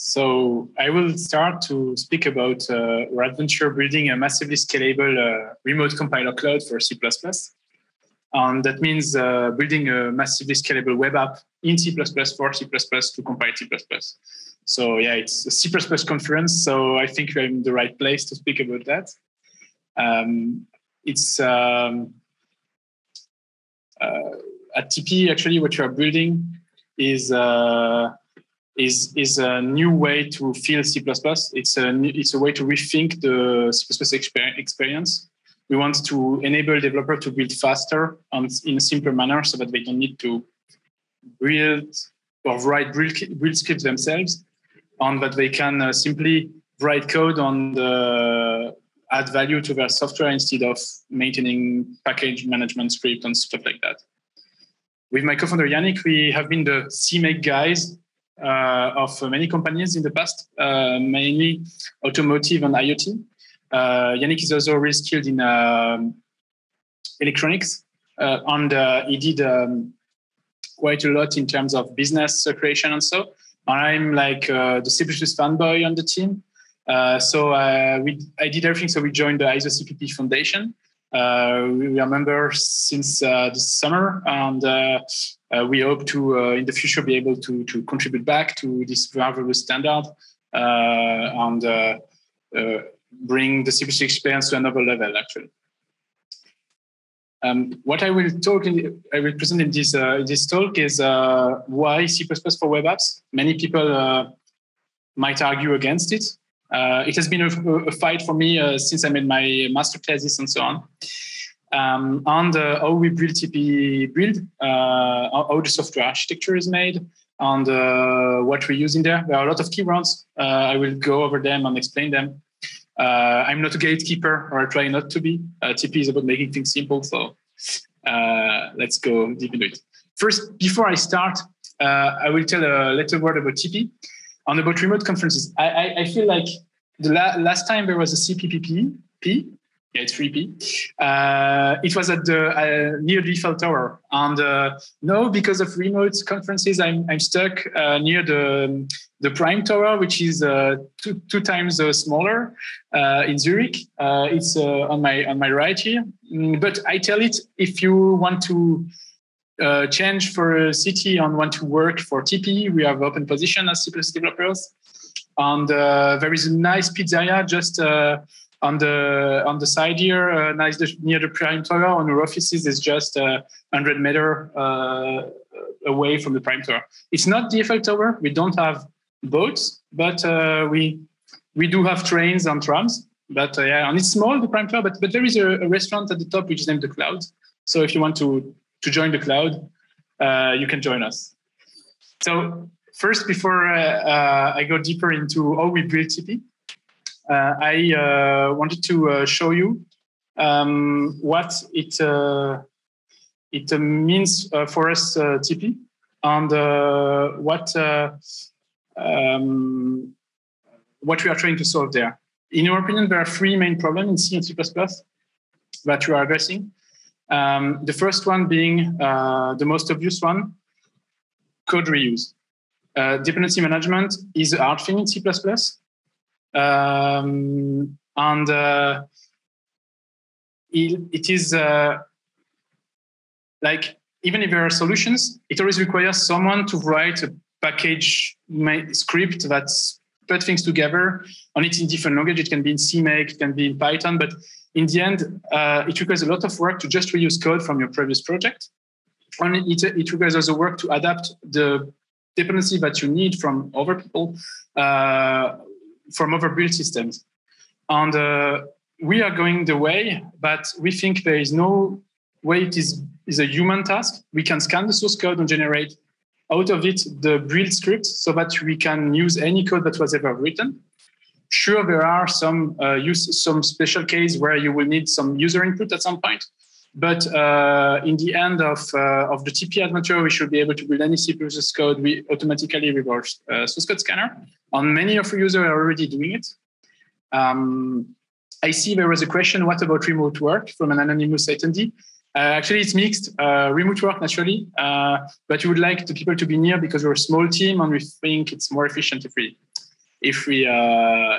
So I will start to speak about uh, our adventure building a massively scalable uh, remote compiler cloud for C++. And that means uh, building a massively scalable web app in C++ for C++ to compile C++. So yeah, it's a C++ conference, so I think we're in the right place to speak about that. Um, it's um, uh, at tipi actually what you are building is uh, is is a new way to feel C++. It's a it's a way to rethink the C++ experience. We want to enable developers to build faster and in a simpler manner, so that they don't need to build or write build, scripts themselves, and that they can uh, simply write code on the add value to their software instead of maintaining package management script and stuff like that. With my co-founder Yannick, we have been the CMake guys of many companies in the past, uh, mainly automotive and IoT. Uh, Yannick is also really skilled in um, electronics, and he did um, quite a lot in terms of business creation and so. I'm like uh, the C++ fanboy on the team. Uh, so uh, we, I did everything. So we joined the ISO CPP Foundation. we are members since the summer, and uh, we hope to uh, in the future be able to to contribute back to this marvelous standard uh, and bring the C++ experience to another level actually. Um, what I will talk in, I will present in this uh, this talk is uh, why C++ for web apps. Many people uh, might argue against it. it has been a, a fight for me since I made my master thesis and so on um, uh, how we build tipi build, uh, how the software architecture is made, and uh, what we use in there. There are a lot of keywords. Uh, I will go over them and explain them. I'm not a gatekeeper, or I try not to be. tipi is about making things simple, so let's go deep into it. First, before I start, I will tell a little word about tipi and about remote conferences. I, I, I feel like the la- last time there was a CPPP, yeah, it's 3P. Uh, it was at the uh, near the Eiffel Tower, and uh, no, because of remote conferences, I'm I'm stuck uh, near the the Prime Tower, which is uh, two two times uh, smaller in Zurich. it's on my on my right here. Mm, but I tell it if you want to. change for a city and want to work for tipi, we have open position as C++ developers, and there is a nice pizzeria just on the on the side here, uh, nice near the Prime Tower, on our offices is just uh, 100 meter uh, away from the Prime Tower. It's not the Eiffel Tower. We don't have boats, but uh, we we do have trains and trams. But uh, yeah, and it's small, the Prime Tower. But but there is a, a, restaurant at the top which is named the Cloud. So if you want to to join the Cloud, uh, you can join us. So first, before I go deeper into how we build tipi, I uh, wanted to uh, show you um, what it it means for us tipi and what um, what we are trying to solve there. In your opinion, there are three main problems in C and C++ that we are addressing. Um, the first one being uh, the most obvious one, code reuse. Uh, dependency management is a hard thing in C++, um, and uh, it, it is uh, like even if there are solutions, it always requires someone to write a package script that's put things together. And it's in different language. It can be in CMake, it can be in Python, but in the end, uh, it requires a lot of work to just reuse code from your previous project. And it, it requires also work to adapt the dependency that you need from other people uh, from other build systems. And uh, we are going the way, but we think there is no way it is, is a human task. We can scan the source code and generate out of it the build script so that we can use any code that was ever written. Sure, there are some uh, use some special case where you will need some user input at some point, but uh, in the end of, uh, of the tipi adventure, we should be able to build any C++ code we automatically reverse uh, source code scanner. And many of our users are already doing it. Um, I see there was a question, what about remote work from an anonymous attendee? Uh, actually, it's mixed. Uh, remote work, naturally, uh, but we would like the people to be near because we're a small team and we think it's more efficient if we if we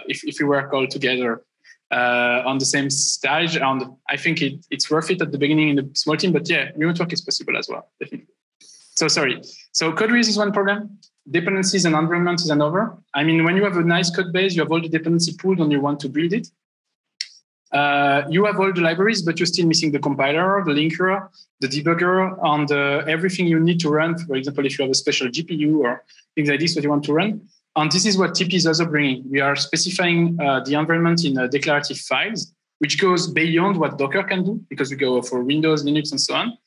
if if we work all together uh, on the same stage. And I think it, it's worth it at the beginning in a small team. But yeah, remote work is possible as well. Definitely. So sorry. So code reuse is one problem. Dependencies and environment is another. I mean, when you have a nice code base, you have all the dependency pooled and you want to build it. Uh, you have all the libraries, but you're still missing the compiler, the linker, the debugger, and uh, everything you need to run. For example, if you have a special GPU or things like this, that you want to run. And this is what tipi is also bringing. We are specifying uh, the environment in uh, declarative files, which goes beyond what Docker can do because we go for Windows, Linux, and so on.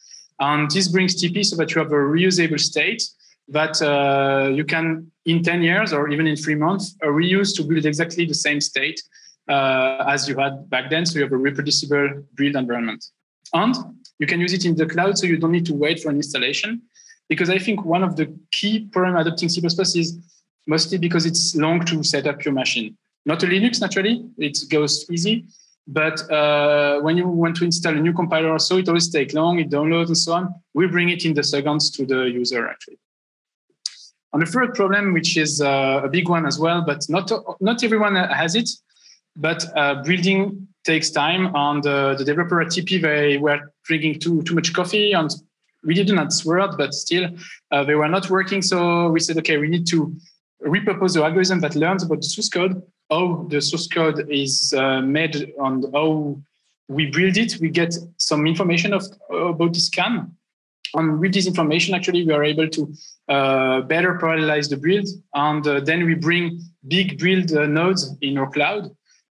And this brings tipi so that you have a reusable state that uh, you can, in 10 years or even in three months, uh, reuse to build exactly the same state uh, as you had back then. So you have a reproducible build environment. And you can use it in the cloud so you don't need to wait for an installation. Because I think one of the key problem adopting C++ is mostly because it's long to set up your machine. Not a Linux, naturally, it goes easy. But uh, when you want to install a new compiler or so, it always takes long, it downloads and so on. We bring it in the seconds to the user, actually. And the third problem, which is uh, a big one as well, but not, not everyone has it, but uh, building takes time. And the developer at tipi, they were drinking too, too much coffee and we didn't Sword, but still uh, they were not working. So we said, okay, we need to repurpose the algorithm that learns about the source code, how the source code is uh, made, and how we build it. We get some information of about this scan, and with this information, actually, we are able to uh, better parallelize the build, and uh, then we bring big build uh, nodes in our cloud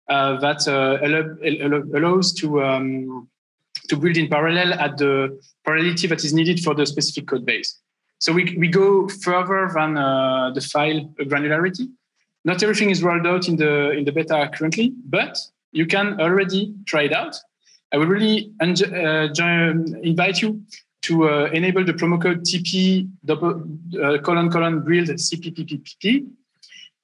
uh, that uh, allow, allows to um, to build in parallel at the parallelity that is needed for the specific code base. So we, we go further than uh, the file granularity. Not everything is rolled out in the in the beta currently, but you can already try it out. I would really uh, invite you to uh, enable the promo code tipi double, uh, colon colon build CPPPP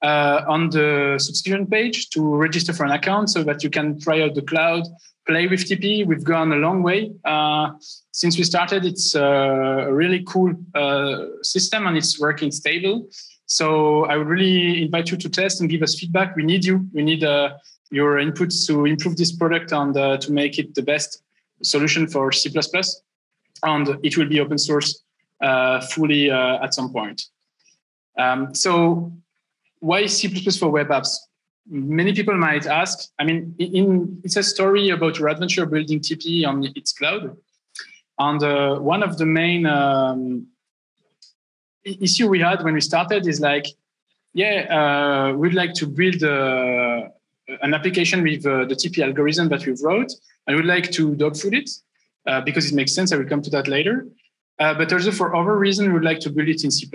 uh, on the subscription page to register for an account so that you can try out the cloud, play with tipi. We've gone a long way. Uh, since we started, it's uh, a really cool uh, system and it's working stable. So I would really invite you to test and give us feedback. We need you. We need uh, your inputs to improve this product and uh, to make it the best solution for C++. And it will be open source fully at some point. Um, so why C++ for web apps? many people might ask. I mean in, it's a story about your adventure building tipi on its cloud. And uh, one of the main um, issue we had when we started is like yeah uh, we'd like to build uh, an application with uh, the tipi algorithm that we've wrote and we'd like to dog food it uh, because it makes sense. I will come to that later. Uh, but also for other reason we'd like to build it in c++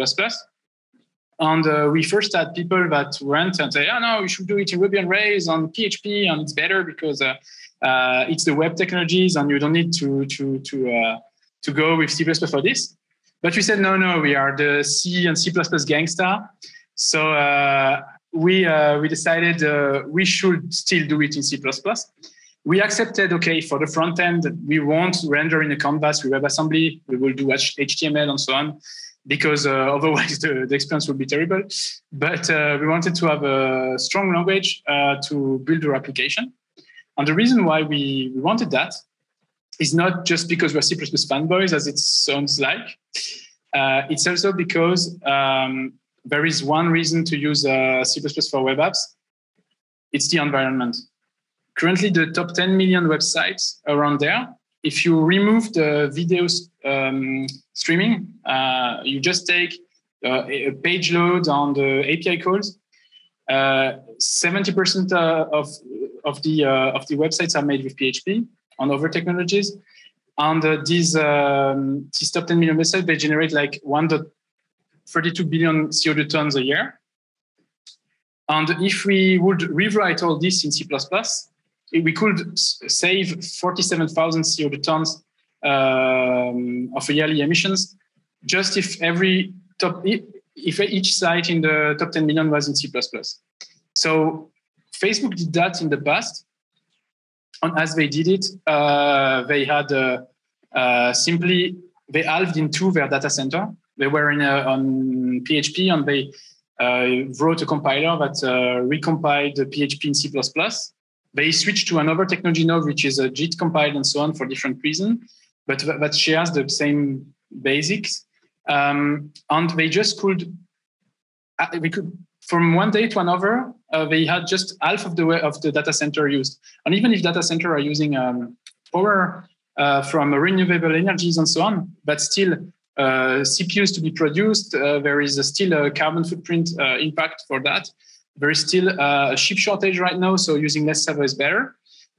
and uh, we first had people that went and say, oh, no, we should do it in Ruby on Rails on PHP, and it's better because uh, uh, it's the web technologies and you don't need to, to, to, uh, to go with C++ for this. But we said, no, no, we are the C and C++ gangster. So uh, we, uh, we decided we should still do it in C++. We accepted, okay, for the front end, we won't render in a canvas with WebAssembly. We will do HTML and so on because uh, otherwise the, the, experience would be terrible. But uh, we wanted to have a strong language uh, to build our application. And the reason why we, we wanted that is not just because we're C++ fanboys, as it sounds like. Uh, it's also because um, there is one reason to use uh, C++ for web apps. It's the environment. Currently, the top 10 million websites around there if you remove the video um, streaming, uh, you just take uh, a page load on the API calls. Uh, seventy percent uh, of of the uh, of the websites are made with PHP on other technologies, and these um, these top ten million websites they generate like one thirty-two billion CO2 tons a year. And if we would rewrite all this in C++, we could save 47,000 CO2 tons um, of yearly emissions just if every top if each site in the top 10 million was in C++. So Facebook did that in the past. And as they did it, uh, they had uh, uh, simply they halved in two their data center. They were in a, on PHP and they wrote a compiler that recompiled the PHP in C++. They switched to another technology node, which is a JIT compiled and so on for different reasons, but that shares the same basics. Um, and they just could, we could from one day to another, uh, they had just half of the way of the data center used. And even if data center are using um, power uh, from renewable energies and so on, but still uh, CPUs to be produced, uh, there is still a carbon footprint uh, impact for that. There is still a chip shortage right now, so using less server is better.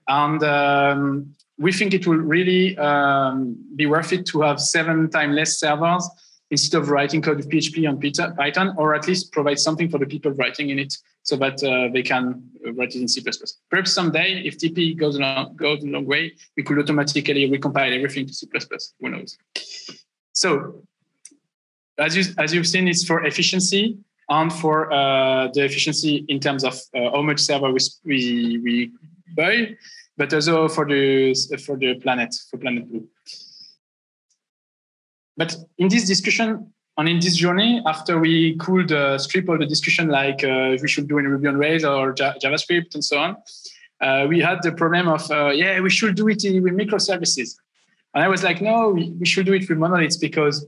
And um, we think it will really um, be worth it to have seven times less servers instead of writing code with PHP and Python, or at least provide something for the people writing in it so that uh, they can write it in C++. Perhaps someday, if tipi goes, along, goes a long way, we could automatically recompile everything to C++. Who knows? So, as, you, as you've seen, it's for efficiency and for uh, the efficiency in terms of uh, how much server we, we, we buy, but also for the, for the planet, for Planet Blue. But in this discussion and in this journey, after we could uh, strip all the discussion like uh, we should do in Ruby on Rails or JavaScript and so on, uh, we had the problem of, uh, yeah, we should do it with microservices. And I was like, no, we, we should do it with monoliths because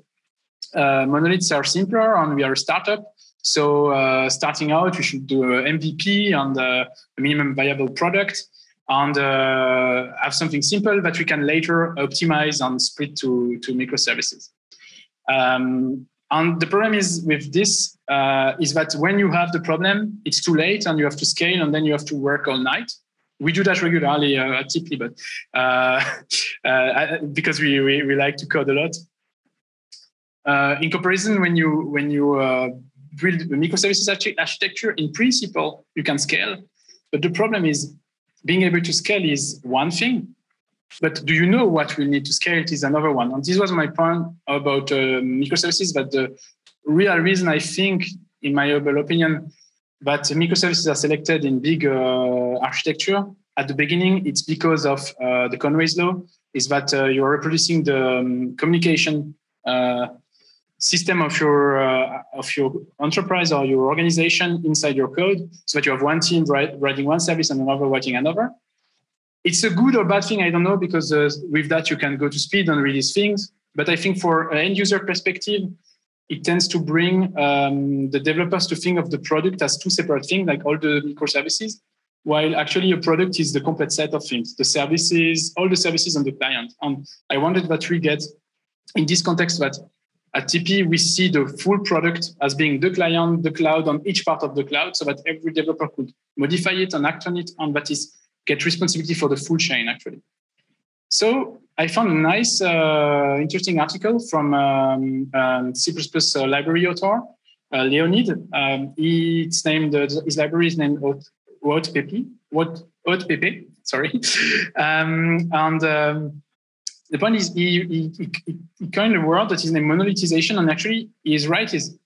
monoliths are simpler and we are a startup. So uh, starting out, we should do a MVP and a minimum viable product and uh, have something simple that we can later optimize and split to, to microservices. Um, and the problem is with this uh, is that when you have the problem, it's too late and you have to scale and then you have to work all night. We do that regularly uh, at but uh, uh because we, we, we, like to code a lot. Uh, in comparison, when you when you uh, build a microservices architecture, in principle, you can scale. But the problem is being able to scale is one thing, but do you know what we need to scale? It is another one. And this was my point about uh, microservices. But the real reason I think, in my humble opinion, that microservices are selected in big uh, architecture at the beginning, it's because of uh, the Conway's law. Is that uh, you are reproducing the um, communication uh, system of your uh, of your enterprise or your organization inside your code, so that you have one team writing one service and another writing another. It's a good or bad thing i don't know because uh, with that you can go to speed and release things. But i think for an end user perspective it tends to bring um, the developers to think of the product as two separate things like all the microservices while actually a product is the complete set of things the services all the services on the client. And i wanted that we get in this context that at tipi, we see the full product as being the client, the cloud on each part of the cloud, so that every developer could modify it and act on it, and that is get responsibility for the full chain actually. So I found a nice, uh, interesting article from um, um, C++ uh, library author, uh, Leonid. Um, it's named, uh, his library is named oatpp, oatpp, sorry. um, and um, the point is he, he, he, coined a word that is named monolithization. And actually he is right, is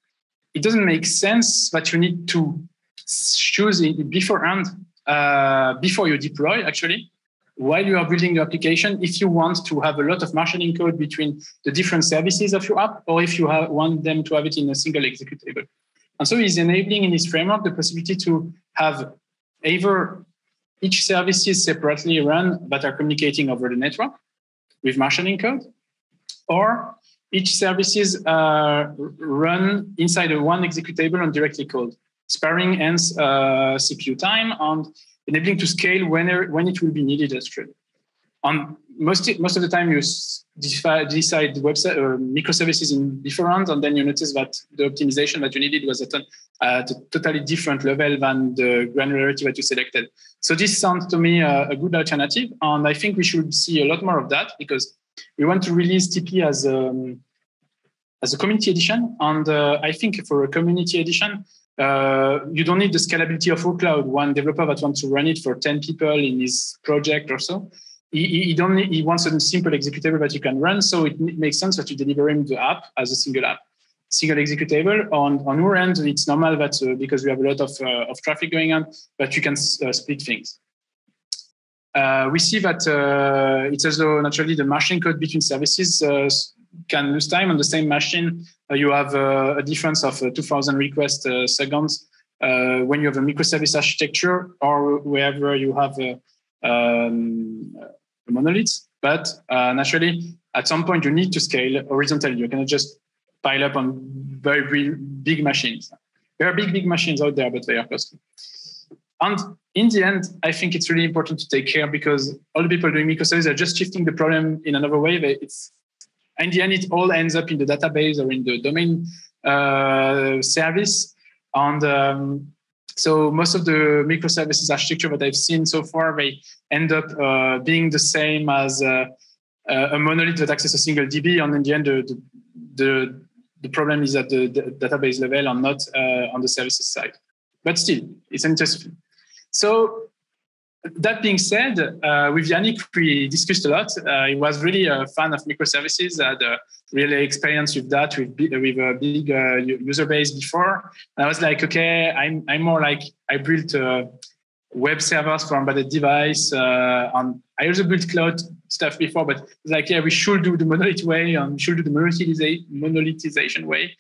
it doesn't make sense that you need to choose beforehand uh, before you deploy, actually, while you are building your application, if you want to have a lot of marshalling code between the different services of your app, or if you have, want them to have it in a single executable. And so he's enabling in his framework the possibility to have either each services separately run that are communicating over the network with marshalling code, or each services uh, run inside a one executable and directly called sparing hence uh, CPU time and enabling to scale whenever, when it will be needed actually. And most, most of the time you decide website uh, microservices in different and then you notice that the optimization that you needed was at, at a totally different level than the granularity that you selected. So this sounds to me a, a good alternative and I think we should see a lot more of that because we want to release tipi as a, um, as a community edition. And uh, I think for a community edition, uh, you don't need the scalability of cloud. One developer that wants to run it for 10 people in his project or so, he, he, don't need, he wants a simple executable that you can run. So it makes sense that you deliver him the app as a single app, single executable. On, on our end, it's normal that uh, because we have a lot of, uh, of traffic going on, that you can uh, split things. Uh, we see that uh, it's also naturally the marshalling code between services can lose time on the same machine. Uh, you have uh, a difference of uh, 2,000 request uh, seconds when you have a microservice architecture or wherever you have a, um, a monolith. But naturally, at some point, you need to scale horizontally. You cannot just pile up on very big machines. There are big, big machines out there, but they are costly. And in the end, I think it's really important to take care because all the people doing microservices are just shifting the problem in another way. It's in the end, it all ends up in the database or in the domain uh, service. And um, so most of the microservices architecture that I've seen so far, they end up uh, being the same as uh, a monolith that accesses a single DB. And in the end, the, the, the problem is at the, the database level and not uh, on the services side. But still, it's interesting. So that being said, uh, with Yannick, we discussed a lot. Uh, he was really a fan of microservices, had really experience with that, with, with a big uh, user base before. And I was like, okay, I'm, I'm more like, I built uh, web servers for embedded device. Uh, and I also built cloud stuff before, but it's like, yeah, we should do the monolith way and we should do the monolithization way.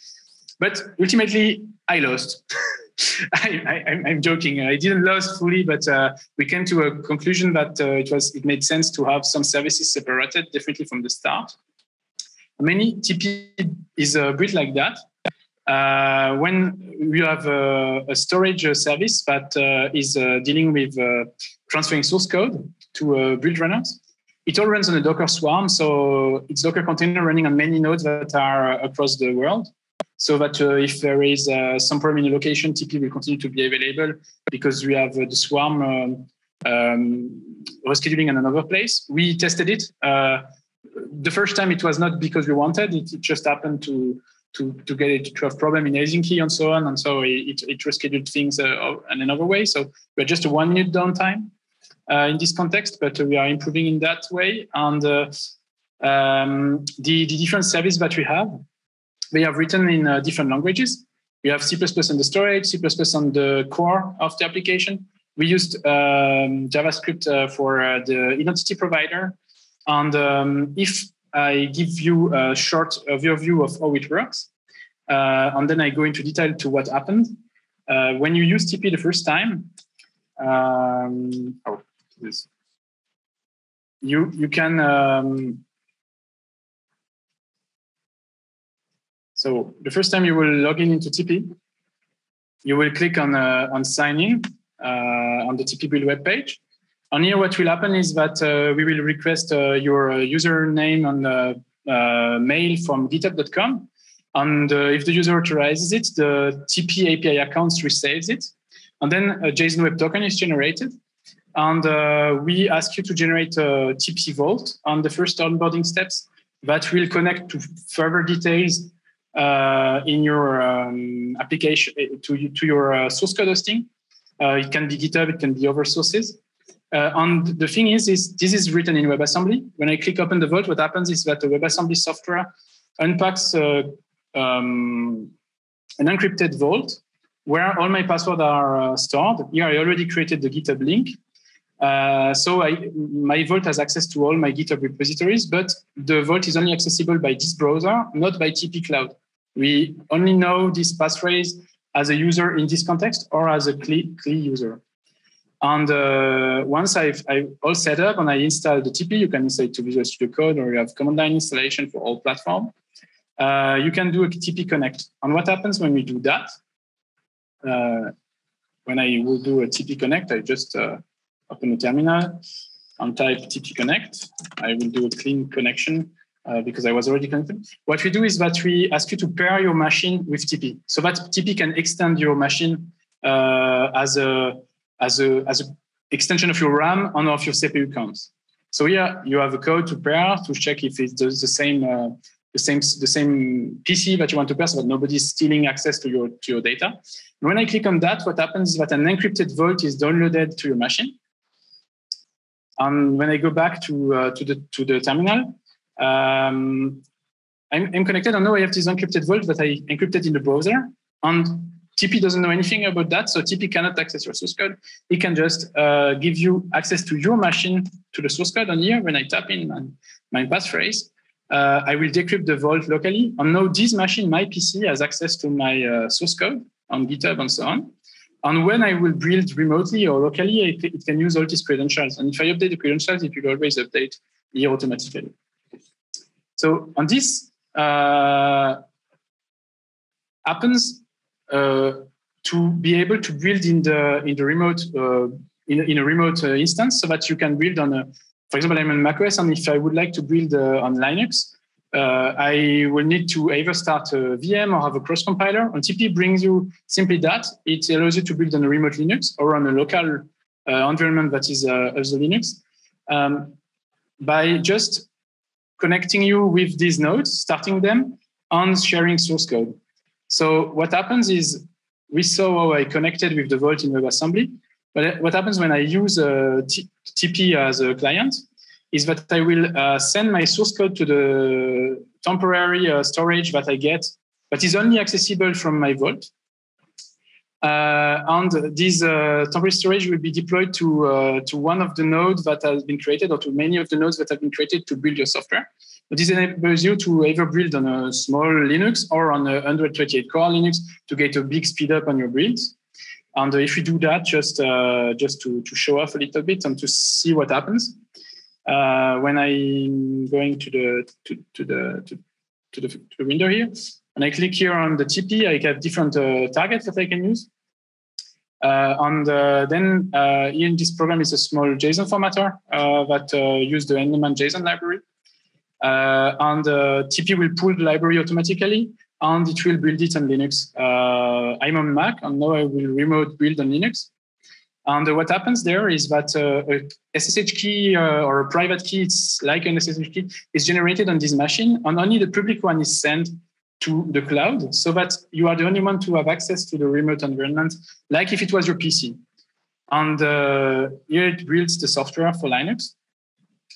But ultimately, I lost. I, am joking. I didn't lose fully, but uh, we came to a conclusion that uh, it was it made sense to have some services separated, definitely from the start. Many tipi is uh, built like that. Uh, when you have a, a storage service that uh, is uh, dealing with transferring source code to build runners, it all runs on a Docker swarm. So it's Docker container running on many nodes that are across the world so that uh, if there is uh, some problem in a location, tipi will continue to be available because we have uh, the swarm um, um, rescheduling in another place. We tested it. The first time it was not because we wanted it, it just happened to to, to get it to have problem in Helsinki and so on. And so it, it rescheduled things uh, in another way. So we're just a one minute downtime uh, in this context, but we are improving in that way. And uh, um, the, the different service that we have, they have written in uh, different languages. We have C++ on the storage, C++ on the core of the application. We used um, JavaScript uh, for uh, the identity provider. And um, if I give you a short overview of how it works, uh, and then I go into detail to what happened. Uh, when you use tipi the first time, um, oh, this. You, you can um, So the first time you will log in into tipi, you will click on, uh, on sign in uh, on the tipi build web page. And here what will happen is that uh, we will request uh, your uh, username and uh, mail from github.com. And if the user authorizes it, the tipi API accounts resaves it. And then a JSON Web Token is generated. And we ask you to generate a tipi Vault on the first onboarding steps that will connect to further details uh, in your um, application uh, to, to your uh, source code hosting. Uh, it can be GitHub, it can be other sources. Uh, and the thing is, is this is written in WebAssembly. When I click open the vault, what happens is that the WebAssembly software unpacks uh, um, an encrypted vault where all my passwords are stored. Here I already created the GitHub link. Uh, so I, my Vault has access to all my GitHub repositories, but the Vault is only accessible by this browser, not by tipi Cloud. We only know this passphrase as a user in this context or as a CLI, CLI user. And uh, once I've, I've, all set up and I install the tipi, you can install it to Visual Studio Code or you have command line installation for all platform. Uh, you can do a tipi connect. And what happens when we do that? Uh, when I will do a tipi connect, I just uh, open the terminal and type tipi connect. I will do a clean connection uh, because I was already connected. What we do is that we ask you to pair your machine with tipi, so that tipi can extend your machine uh, as a as a as an extension of your RAM and of your CPU counts. So here you have a code to pair to check if it's the, the same uh, the same the same PC that you want to pair, so that nobody's stealing access to your to your data. And when I click on that, what happens is that an encrypted vault is downloaded to your machine. And when I go back to uh, to the to the terminal, um, I'm, I'm, connected. I know I have this encrypted vault that I encrypted in the browser, and tipi doesn't know anything about that. So tipi cannot access your source code. It can just uh, give you access to your machine to the source code. And here, when I tap in my, my passphrase, uh, I will decrypt the vault locally. And now this machine, my PC, has access to my uh, source code on GitHub and so on. And when I will build remotely or locally, it, it, can use all these credentials. And if I update the credentials, it will always update here automatically. So on this uh, happens to be able to build in the in the remote uh, in, in a remote uh, instance so that you can build on a for example, I'm on macOS, and if I would like to build uh, on Linux, uh, I will need to either start a VM or have a cross compiler. And tipi brings you simply that. It allows you to build on a remote Linux or on a local uh, environment that is uh, also Linux um, by just connecting you with these nodes, starting them, and sharing source code. So what happens is we saw how I connected with the Vault in WebAssembly. But what happens when I use uh, tipi as a client is that I will uh, send my source code to the temporary uh, storage that I get, but is only accessible from my Vault. Uh, and this uh, temporary storage will be deployed to, to one of the nodes that has been created or to many of the nodes that have been created to build your software. This enables you to either build on a small Linux or on a 128 core Linux to get a big speed up on your builds. And if we do that, just uh, just to, to show off a little bit and to see what happens, uh, when I'm going to the to, to the to, to, the, to the window here, and I click here on the tipi, I have different uh, targets that I can use. Uh, and uh, then uh, in this program is a small JSON formatter uh, that uh, use the nlohmann JSON library. And tipi will pull the library automatically and it will build it on Linux. Uh, I'm on Mac, and now I will remote build on Linux. And uh, what happens there is that uh, a SSH key uh, or a private key, it's like an SSH key, is generated on this machine, and only the public one is sent to the cloud, so that you are the only one to have access to the remote environment, like if it was your PC. And uh, here it builds the software for Linux,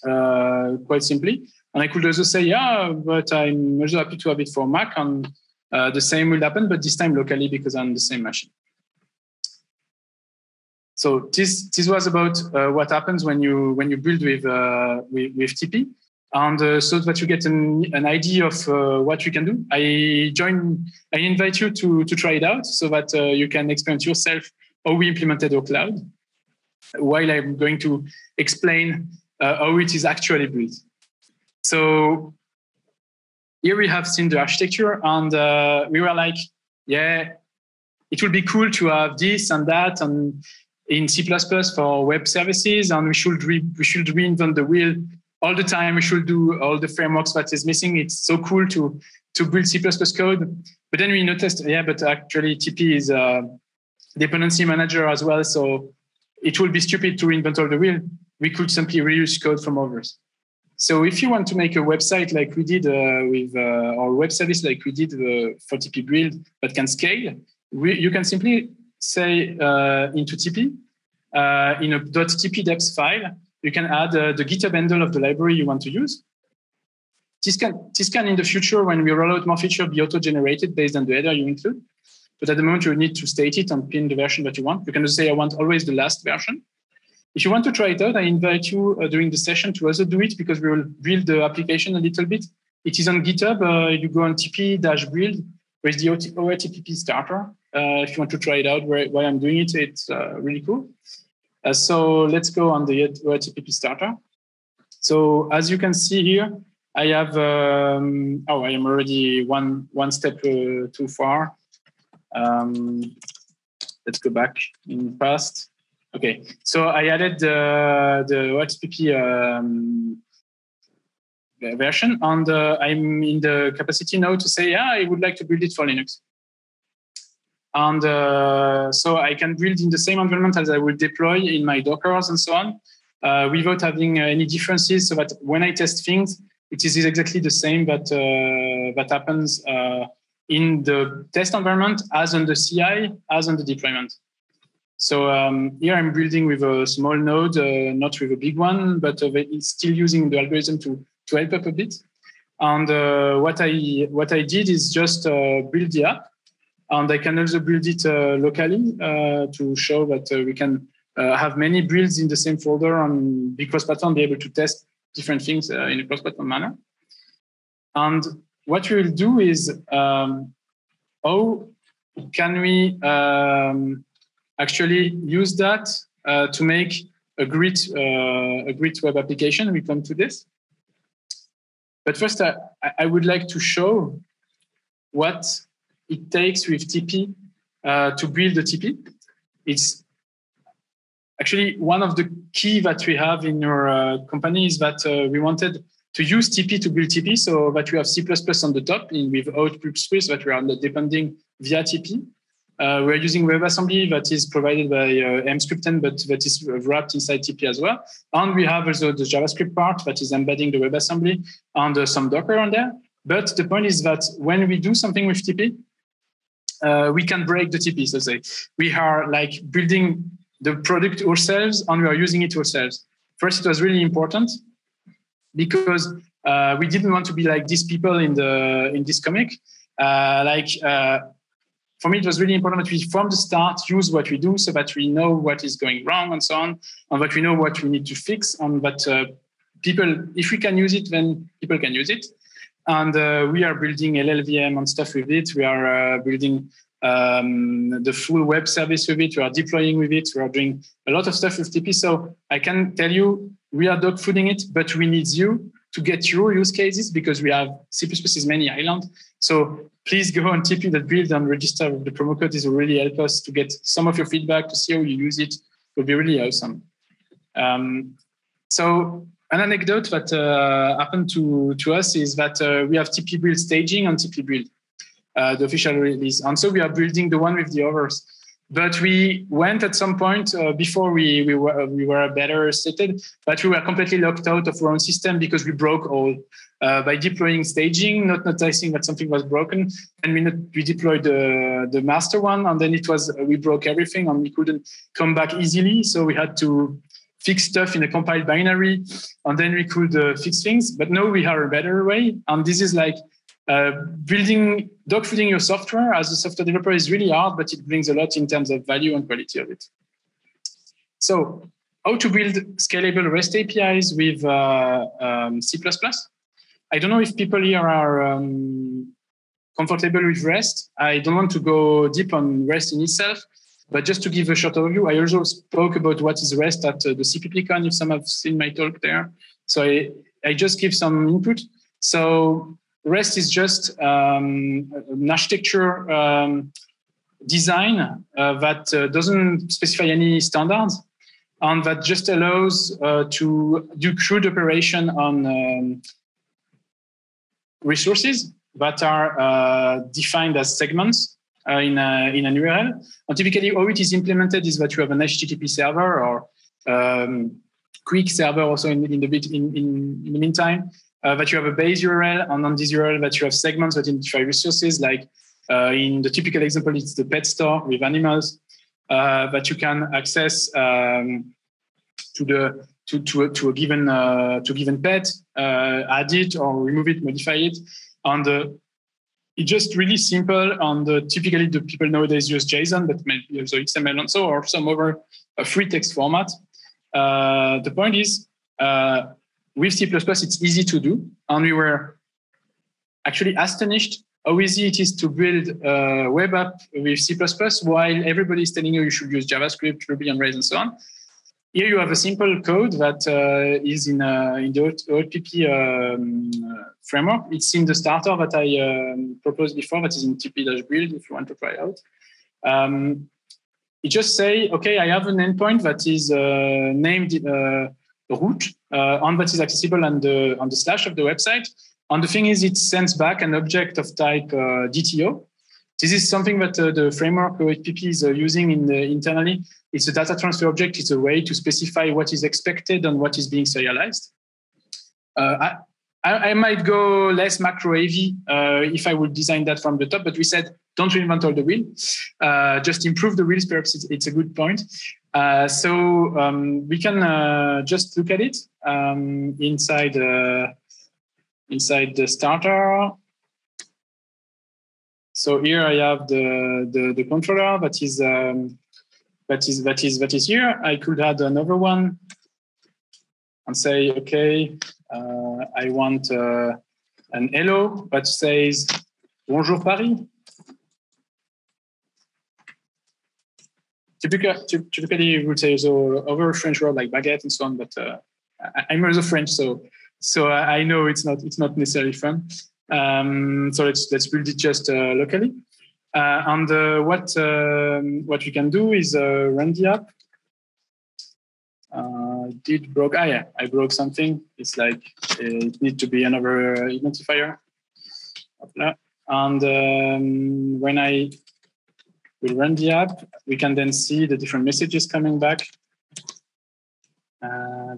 uh, quite simply. And I could also say, yeah, but I'm also happy to have it for Mac, and uh, the same will happen, but this time locally because I'm the same machine. So this this was about uh, what happens when you when you build with uh, with, with, tipi, and uh, so that you get an, an idea of uh, what you can do. I join. I invite you to to try it out so that uh, you can experience yourself how we implemented our cloud. While I'm going to explain how it is actually built. So here we have seen the architecture, and uh, we were like, yeah, it would be cool to have this and that, and in C++ for web services, and we should re- we should reinvent the wheel all the time. We should do all the frameworks that is missing. It's so cool to to build C++ code. But then we noticed, yeah, but actually tipi is a dependency manager as well, so it would be stupid to reinvent all the wheel. We could simply reuse code from others. So if you want to make a website like we did uh, with uh, our web service, like we did uh, for tipi Build, that can scale, we, you can simply say uh, into tipi uh, in a .tp depth file, you can add uh, the GitHub handle of the library you want to use. This can, this can in the future, when we roll out more features, be auto-generated based on the header you include. But at the moment, you need to state it and pin the version that you want. You can just say, I want always the last version. If you want to try it out, I invite you uh, during the session to also do it because we will build the application a little bit. It is on GitHub. Uh, you go on tipi-build with the oatpp starter. Uh, if you want to try it out while I'm doing it, it's uh, really cool. Uh, so let's go on the oatpp starter. So as you can see here, I have, um, oh, I am already one, one step uh, too far. Um, let's go back in past. Okay, so I added the the oatpp um, version, and uh, I'm in the capacity now to say, yeah, I would like to build it for Linux. And uh, so I can build in the same environment as I will deploy in my Dockers and so on, uh, without having uh, any differences. So that when I test things, it is exactly the same that uh, that happens uh, in the test environment as on the CI, as on the deployment. So um, here I'm building with a small node, uh, not with a big one, but uh, it's still using the algorithm to, to help up a bit. And uh, what I what I did is just uh, build the app, and I can also build it uh, locally uh, to show that we can have many builds in the same folder and be cross-platform, be able to test different things in a cross-platform manner. And what we will do is, um, how can we um, actually use that uh, to make a great, uh, a great web application? We come to this. But first, I, I would like to show what it takes with tipi uh, to build a tipi. It's actually one of the key that we have in our uh, company is that uh, we wanted to use tipi to build tipi so that we have C++ on the top in with output space that we are depending via tipi. Uh, we're using WebAssembly that is provided by uh, Emscripten, but that is wrapped inside tipi as well. And we have also the JavaScript part that is embedding the WebAssembly and uh, some Docker on there. But the point is that when we do something with tipi, uh, we can break the tipi. So say we are like building the product ourselves and we are using it ourselves. First, it was really important because uh, we didn't want to be like these people in the in this comic. Uh, like uh, for me, it was really important that we from the start use what we do so that we know what is going wrong and so on, and that we know what we need to fix, and that uh, people, if we can use it, then people can use it. And uh, we are building LLVM and stuff with it. We are uh, building um, the full web service with it. We are deploying with it. We are doing a lot of stuff with tipi. So I can tell you, we are dog fooding it, but we need you to get your use cases because we have C++ is many island. So please go on tipi.build and register with the promo code. This will really help us to get some of your feedback to see how you use it. It will be really awesome. Um, so an anecdote that uh, happened to, to us is that uh, we have tipi build staging and tipi build, uh, the official release. And so we are building the one with the others. But we went at some point uh, before we, we, were, we were better stated, but we were completely locked out of our own system because we broke all. Uh, by deploying staging, not noticing that something was broken, and we, not, we deployed the, the master one, and then it was we broke everything, and we couldn't come back easily. So we had to fix stuff in a compiled binary, and then we could uh, fix things. But now we have a better way, and this is like uh, building dog fooding your software as a software developer is really hard, but it brings a lot in terms of value and quality of it. So, how to build scalable REST APIs with uh, um, C++? I don't know if people here are um, comfortable with REST. I don't want to go deep on REST in itself, but just to give a short overview, I also spoke about what is REST at uh, the CPPCon, if some have seen my talk there. So I, I just give some input. So REST is just um, an architecture um, design uh, that uh, doesn't specify any standards and that just allows uh, to do CRUD operation on um, resources that are uh, defined as segments uh, in, a, in an URL. And typically, how it is implemented is that you have an HTTP server or um, QUIC server also in, in the bit in, in, in the meantime. Uh, that you have a base URL, and on this URL that you have segments that identify resources. Like uh, in the typical example, it's the pet store with animals uh, that you can access um, to the to, to, to a given uh, to a given pet, uh, add it or remove it, modify it, and uh, it's just really simple. And typically, the people nowadays use JSON, but maybe also XML and so, or some other free text format. The point is, with C++, it's easy to do, and we were actually astonished how easy it is to build a web app with C++ while everybody is telling you you should use JavaScript, Ruby on Rails, and so on. Here you have a simple code that uh, is in, uh, in the oatpp um, framework. It's in the starter that I um, proposed before, that is in tipi-build if you want to try out. Um, you just say, okay, I have an endpoint that is uh, named root, uh, and that is accessible on the, on the slash of the website. And the thing is, it sends back an object of type uh, DTO. This is something that uh, the framework oatpp is using in the, internally it's a data transfer object. It's a way to specify what is expected and what is being serialized. I, I, might go less macro heavy uh, if I would design that from the top, but we said don't reinvent all the wheel. Uh, just improve the wheels. Perhaps it's, it's a good point. Uh, so um, we can uh, just look at it um, inside uh, inside the starter. So here I have the the, the controller that is um, that is that is that is here. I could add another one and say, okay, uh, I want uh, an hello that says Bonjour Paris. Typically, typically we would say so over French word like baguette and so on, but uh, I, am also French, so so I know it's not it's not necessarily fun. Um, so let's let's build it just uh, locally. Uh, and uh, what um, what we can do is uh, run the app. did broke? Ah, yeah, I broke something. It's like it needs to be another identifier. And um, when I will run the app, we can then see the different messages coming back. Uh,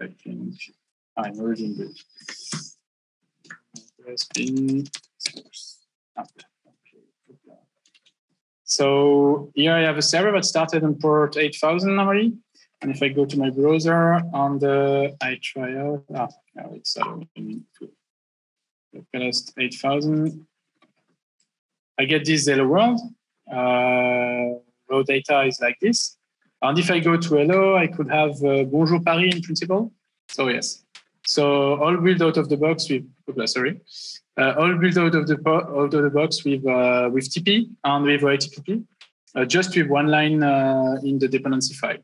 I think I'm in the so here I have a server that started on port 8000 normally. And if I go to my browser on the I try out, ah, now it's allowing me to localhost 8000. I get this hello world. Uh, raw data is like this. And if I go to hello, I could have uh, Bonjour Paris in principle. So yes. So all built out of the box with, sorry uh, all built out of the out of the box with uh, with tipi and with HTTP, uh, just with one line in the dependency file.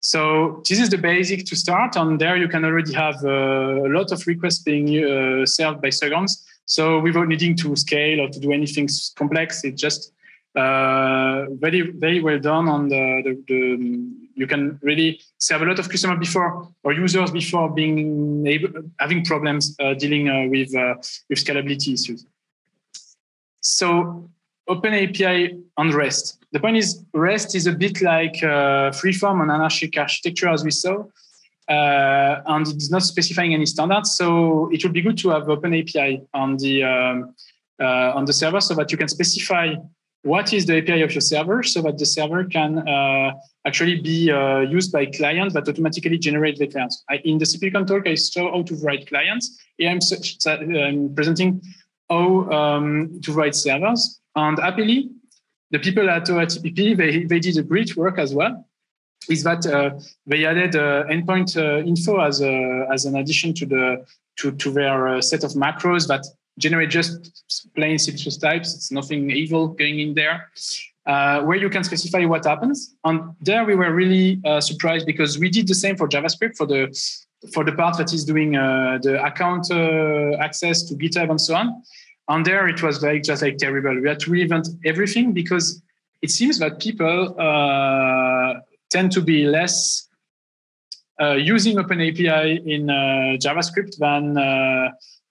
So this is the basic to start. And there you can already have a lot of requests being served by seconds. So without needing to scale or to do anything complex, it's just uh, very very well done on the, the, the, you can really serve a lot of customers before or users before being able having problems uh, dealing uh, with uh, with scalability issues so open api on rest the point is rest is a bit like uh, freeform and anarchic architecture as we saw uh, and it's not specifying any standards so it would be good to have open api on the um, on the server so that you can specify what is the API of your server so that the server can uh, actually be uh, used by clients that automatically generate the clients. I, in the CppCon talk, I saw how to write clients. Here I'm, I'm presenting how um, to write servers. And happily, the people at OATPP, they, they did a great work as well. Is that uh, they added uh, endpoint uh, info as, a, as an addition to, the, to, to their uh, set of macros that generate just plain C++ types. It's nothing evil going in there. Uh, where you can specify what happens. And there we were really uh, surprised because we did the same for JavaScript for the for the part that is doing uh, the account uh, access to GitHub and so on. And there it was like just like terrible. We had to reinvent everything because it seems that people uh, tend to be less uh, using OpenAPI in JavaScript than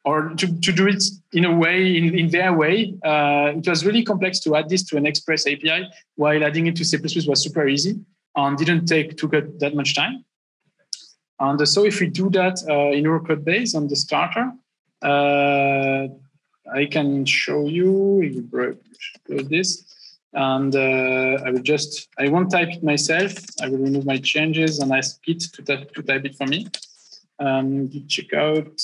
or to, to do it in a way, in, in their way. Uh, it was really complex to add this to an Express API, while adding it to C++ was super easy and didn't take took that much time. And so if we do that uh, in our code base on the starter, uh, I can show you, you this, and uh, I will just, I won't type it myself. I will remove my changes and ask Git to, type, to type it for me. Um, check out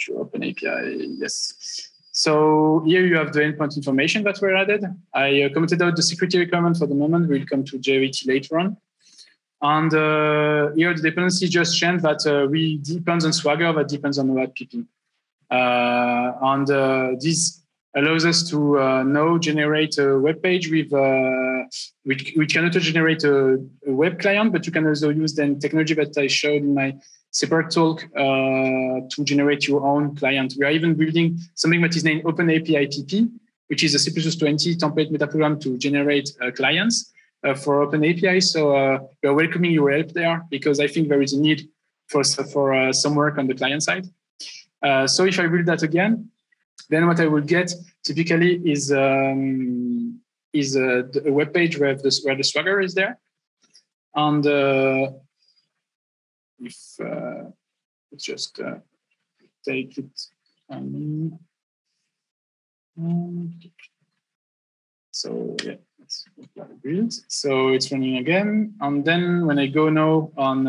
to Open API. Yes. So here you have the endpoint information that were added. I uh, commented out the security requirement for the moment. We'll come to JWT later on. And uh, here the dependency just changed that uh, we depends on Swagger, that depends on OATPP. Uh, and uh, this allows us to uh, now generate a web page with, uh, which, which can auto generate a, a, web client, but you can also use then technology that I showed in my separate talk uh, to generate your own client. We are even building something that is named Open OpenAPI PP, which is a C++20 template metaprogram to generate uh, clients for OpenAPI. So uh, we are welcoming your help there because I think there is a need for, for some work on the client side. Uh, so if I build that again, then what I will get typically is um, is a, a web page where the, where the Swagger is there. And if uh, just uh, take it. Um, so yeah. So it's running again, and then when I go now on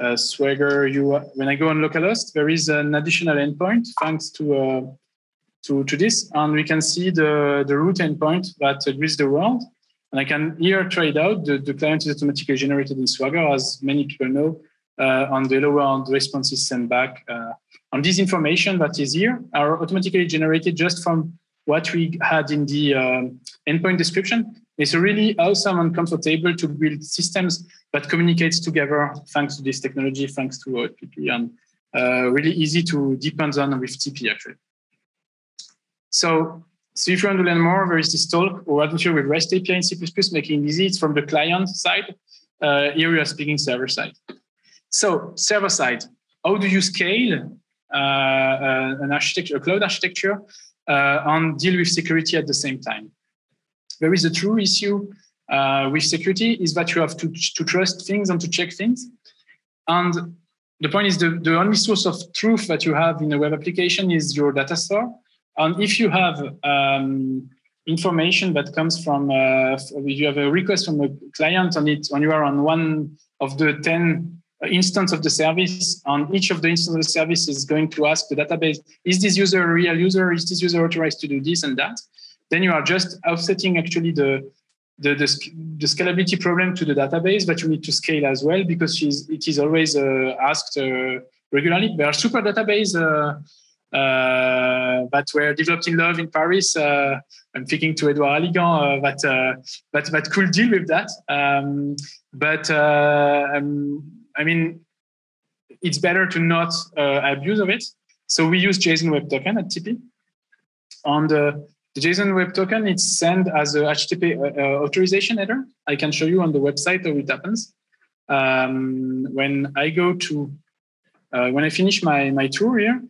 uh, Swagger, you when I go on localhost, there is an additional endpoint thanks to uh, to to this, and we can see the the root endpoint that greets the world. And I can here it out. The, the client is automatically generated in Swagger, as many people know uh, on the lower the responses sent back. Uh, and this information that is here are automatically generated just from what we had in the um, endpoint description. It's really awesome and comfortable to build systems that communicates together thanks to this technology, thanks to OAuth and uh, really easy to depend on with tipi actually. So, so if you want to learn more, there is this talk or adventure with REST API in C++, making it easy. It's from the client side. Uh, here we are speaking server side. So server side, how do you scale uh, uh, an architecture, a cloud architecture, uh, and deal with security at the same time? There is a true issue uh, with security is that you have to, to trust things and to check things. And the point is the, the only source of truth that you have in a web application is your data store. And if you have um, information that comes from, uh, you have a request from a client on it, when you are on one of the 10 instance of the service, on each of the instances of the service is going to ask the database, is this user a real user? Is this user authorized to do this and that? Then you are just offsetting actually the, the, the, the, scalability problem to the database that you need to scale as well because it is always uh, asked uh, regularly. There are super database uh, uh, that were developed in love in Paris. Uh, I'm thinking to Edouard Alligand uh, that, that that could deal with that. Um, but um, I mean, it's better to not abuse of it. So we use JSON Web Token at tipi. On the JSON Web Token, it's sent as a HTTP uh, uh, authorization header. I can show you on the website how it happens. Um, when I go to, uh, when I finish my, my tour here,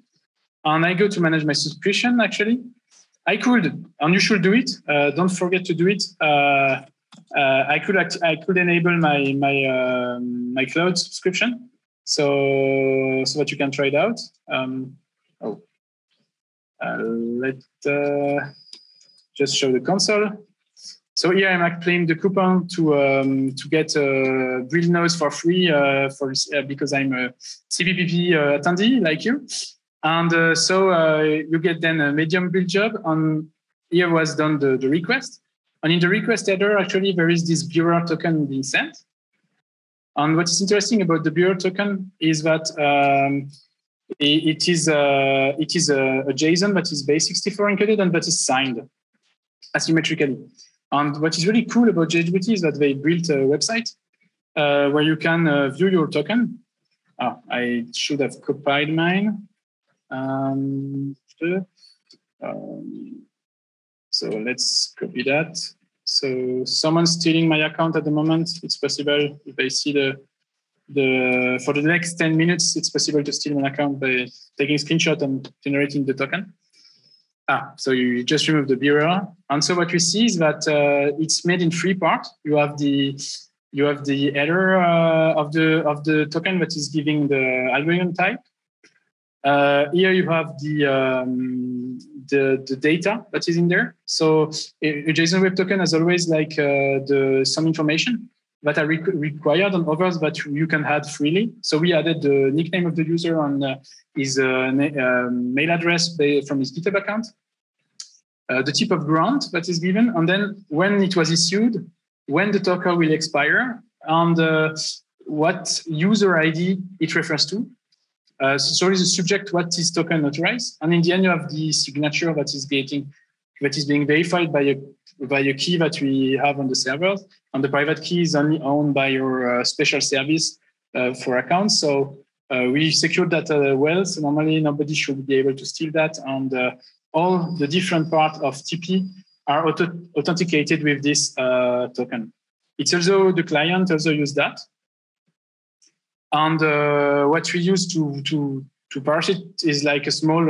and I go to manage my subscription, actually, I could, and you should do it. Uh, don't forget to do it. Uh, uh, I could act, I could enable my my um, my cloud subscription, so so that you can try it out. Um, oh, let just show the console. So here I'm applying the coupon to um, to get uh, build Nose for free uh, for uh, because I'm a CPPP uh, attendee like you, and uh, so uh, you get then a medium build job. And here was done the, the request, and in the request header actually there is this bearer token being sent. And what is interesting about the bearer token is that um, it is it is a, a JSON that is base64 encoded and that is signed asymmetrically. And what is really cool about JWT is that they built a website uh, where you can uh, view your token. Oh, I should have copied mine. Um, um, so let's copy that. So someone's stealing my account at the moment. It's possible if I see the the for the next 10 minutes, it's possible to steal an account by taking a screenshot and generating the token. Ah, so you just remove the bearer. And so what we see is that uh, it's made in three parts. You have the you have the header uh, of the of the token that is giving the algorithm type. Uh, here you have the, um, the the data that is in there. So a, JSON Web Token has always like uh, the some information that are re- required and others that you can add freely. So we added the nickname of the user and uh, his uh, uh, mail address from his GitHub account, uh, the type of grant that is given, and then when it was issued, when the token will expire, and uh, what user ID it refers to. Uh, so, is the subject what is token authorized, and in the end you have the signature that is getting that is being verified by a by a key that we have on the servers, and the private key is only owned by your uh, special service uh, for accounts. So uh, we secured that uh, well. So normally nobody should be able to steal that, and uh, all the different parts of tipi are auto authenticated with this uh, token. It's also the client also use that, and what we use to to to parse it is like a small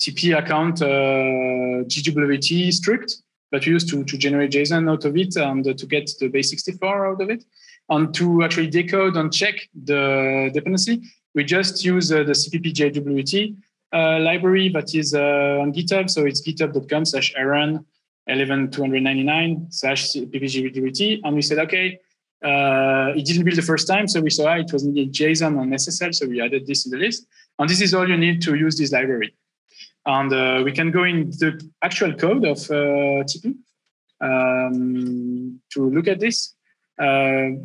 tipi account JWT script that we use to, to generate JSON out of it and to get the base64 out of it. And to actually decode and check the dependency, we just use uh, the CPP JWT uh, library that is uh, on GitHub. So it's github.com slash arun 11299 slash. And we said, okay, uh, it didn't build the first time. So we saw ah, it was needed JSON and SSL. So we added this in the list. And this is all you need to use this library. And uh, we can go in the actual code of uh, tipi um, to look at this. Uh,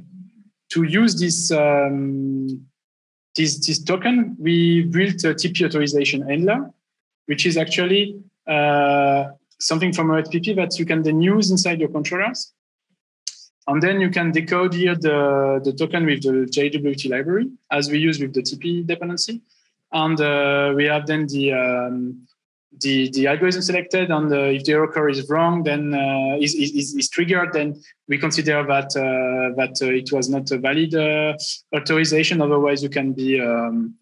to use this um, this, this token, we built a tipi authorization handler, which is actually uh, something from OAuth that you can then use inside your controllers. And then you can decode here the, the token with the JWT library, as we use with the tipi dependency. And uh, we have then the um, the, the algorithm selected and uh, if the error is wrong, then uh, is, is, is triggered, then we consider that uh, that uh, it was not a valid uh, authorization. Otherwise, you can be um,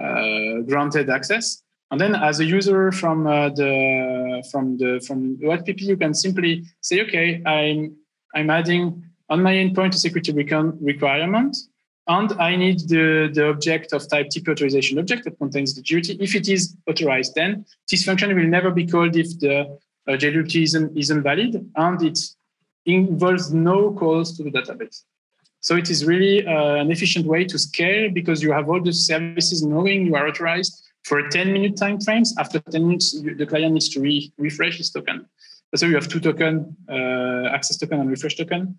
uh, granted access. And then, as a user from the from the from OAuth you can simply say, okay, I'm I'm adding on my endpoint a security requirement and I need the, the object of type tipi authorization object that contains the JWT. If it is authorized, then this function will never be called if the uh, JWT isn't, isn't valid, and it involves no calls to the database. So it is really uh, an efficient way to scale because you have all the services knowing you are authorized for a 10 minute time frames. After 10 minutes, the client needs to re refresh his token. So you have two token, uh, access token and refresh token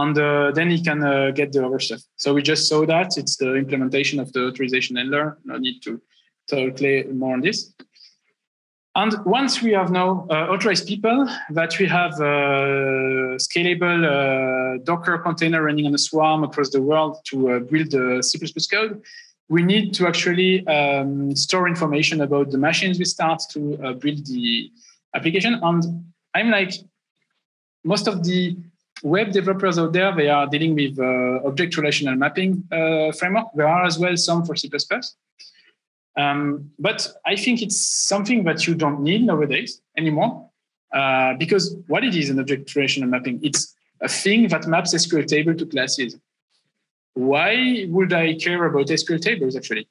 and uh, then he can uh, get the other stuff. So we just saw that it's the implementation of the authorization handler. No need to talk more on this. And once we have now uh, authorized people, that we have a uh, scalable uh, Docker container running on a swarm across the world to uh, build the C++ code, we need to actually um, store information about the machines we start to build the application. And I'm like, most of the web developers out there, they are dealing with uh, object relational mapping uh, framework. There are as well some for C++. Um, but I think it's something that you don't need nowadays anymore. Uh, because what it is an object relational mapping, it's a thing that maps SQL table to classes. Why would I care about SQL tables actually?